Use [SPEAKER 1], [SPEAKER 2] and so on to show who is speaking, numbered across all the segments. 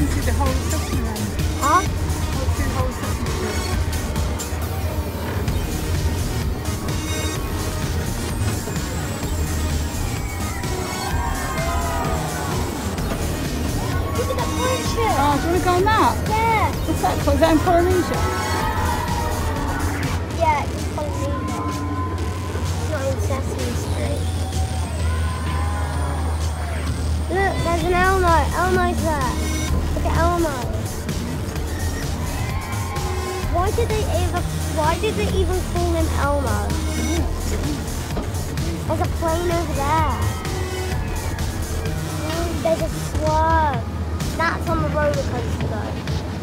[SPEAKER 1] can see the whole around.
[SPEAKER 2] Huh? Look at picture.
[SPEAKER 1] Oh, do you go that?
[SPEAKER 2] Yeah.
[SPEAKER 1] What's that called? Is that in Polynesia?
[SPEAKER 2] Yeah, it's Polynesia. Not in Sesame Street. Look, there's an Elmo. Elmo's there. Look at Elmo. Why did they ever? Why did they even call him Elmo? There's a plane over there. There's a swerve. That's on the roller coaster though.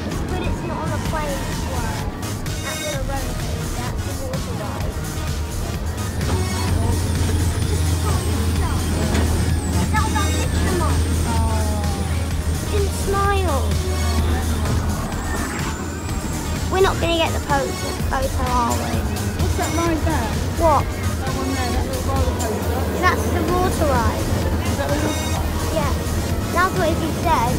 [SPEAKER 2] It's good it's not on the plane get the photo, photo, are we?
[SPEAKER 1] What's that ride there?
[SPEAKER 2] What?
[SPEAKER 1] That one there, that little roller coaster.
[SPEAKER 2] That's the water ride.
[SPEAKER 1] Is that what you're
[SPEAKER 2] Yeah. That's what he said.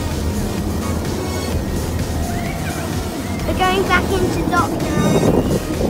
[SPEAKER 2] We're going back into dock now.